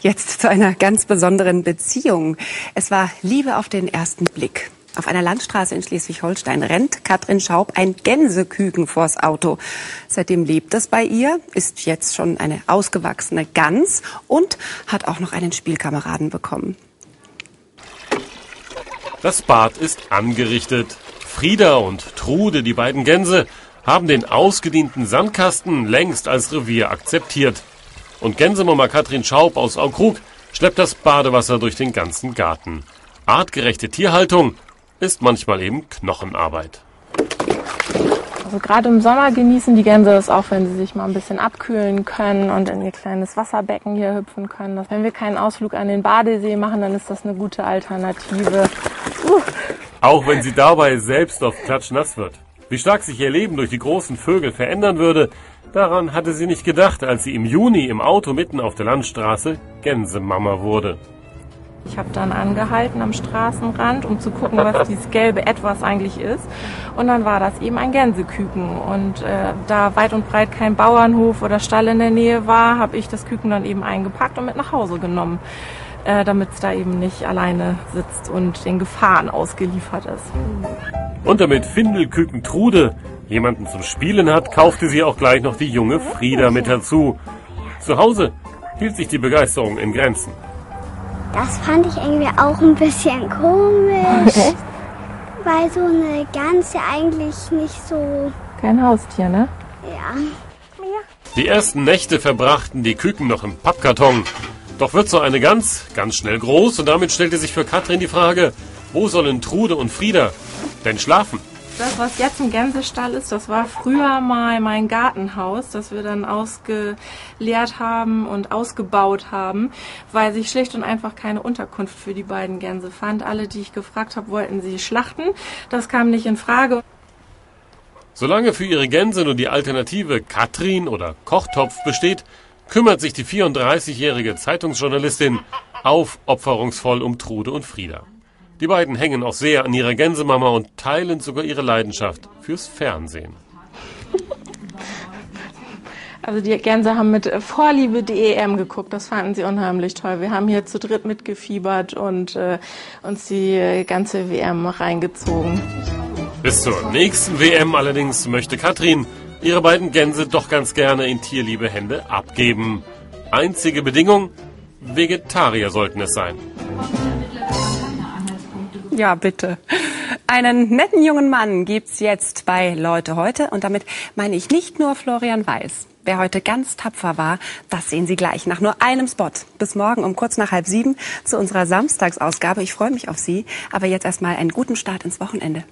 Jetzt zu einer ganz besonderen Beziehung. Es war Liebe auf den ersten Blick. Auf einer Landstraße in Schleswig-Holstein rennt Katrin Schaub ein Gänseküken vors Auto. Seitdem lebt es bei ihr, ist jetzt schon eine ausgewachsene Gans und hat auch noch einen Spielkameraden bekommen. Das Bad ist angerichtet. Frieda und Trude, die beiden Gänse, haben den ausgedienten Sandkasten längst als Revier akzeptiert. Und Gänsemama Katrin Schaub aus Aukrug schleppt das Badewasser durch den ganzen Garten. Artgerechte Tierhaltung ist manchmal eben Knochenarbeit. Also gerade im Sommer genießen die Gänse das auch, wenn sie sich mal ein bisschen abkühlen können und in ihr kleines Wasserbecken hier hüpfen können. Wenn wir keinen Ausflug an den Badesee machen, dann ist das eine gute Alternative. Uh. Auch wenn sie dabei selbst auf klatschnass wird. Wie stark sich ihr Leben durch die großen Vögel verändern würde, daran hatte sie nicht gedacht, als sie im Juni im Auto mitten auf der Landstraße Gänsemama wurde. Ich habe dann angehalten am Straßenrand, um zu gucken, was dieses gelbe Etwas eigentlich ist. Und dann war das eben ein Gänseküken. Und äh, da weit und breit kein Bauernhof oder Stall in der Nähe war, habe ich das Küken dann eben eingepackt und mit nach Hause genommen, äh, damit es da eben nicht alleine sitzt und den Gefahren ausgeliefert ist. Und damit Findelküken Trude jemanden zum Spielen hat, kaufte sie auch gleich noch die junge Frieda mit dazu. Zu Hause hielt sich die Begeisterung in Grenzen. Das fand ich irgendwie auch ein bisschen komisch. Weil so eine Gans ja eigentlich nicht so. Kein Haustier, ne? Ja. Die ersten Nächte verbrachten die Küken noch im Pappkarton. Doch wird so eine Gans ganz schnell groß und damit stellte sich für Katrin die Frage, wo sollen Trude und Frieda denn schlafen? Das, was jetzt ein Gänsestall ist, das war früher mal mein Gartenhaus, das wir dann ausgeleert haben und ausgebaut haben, weil sich schlicht und einfach keine Unterkunft für die beiden Gänse fand. Alle, die ich gefragt habe, wollten sie schlachten. Das kam nicht in Frage. Solange für ihre Gänse nur die Alternative Katrin oder Kochtopf besteht, kümmert sich die 34-jährige Zeitungsjournalistin aufopferungsvoll um Trude und Frieda. Die beiden hängen auch sehr an ihrer Gänsemama und teilen sogar ihre Leidenschaft fürs Fernsehen. Also die Gänse haben mit Vorliebe die EM geguckt. Das fanden sie unheimlich toll. Wir haben hier zu dritt mitgefiebert und äh, uns die ganze WM reingezogen. Bis zur nächsten WM allerdings möchte Katrin ihre beiden Gänse doch ganz gerne in tierliebe Hände abgeben. Einzige Bedingung, Vegetarier sollten es sein. Ja, bitte. Einen netten jungen Mann gibt's jetzt bei Leute heute. Und damit meine ich nicht nur Florian Weiß. Wer heute ganz tapfer war, das sehen Sie gleich nach nur einem Spot. Bis morgen um kurz nach halb sieben zu unserer Samstagsausgabe. Ich freue mich auf Sie. Aber jetzt erstmal einen guten Start ins Wochenende.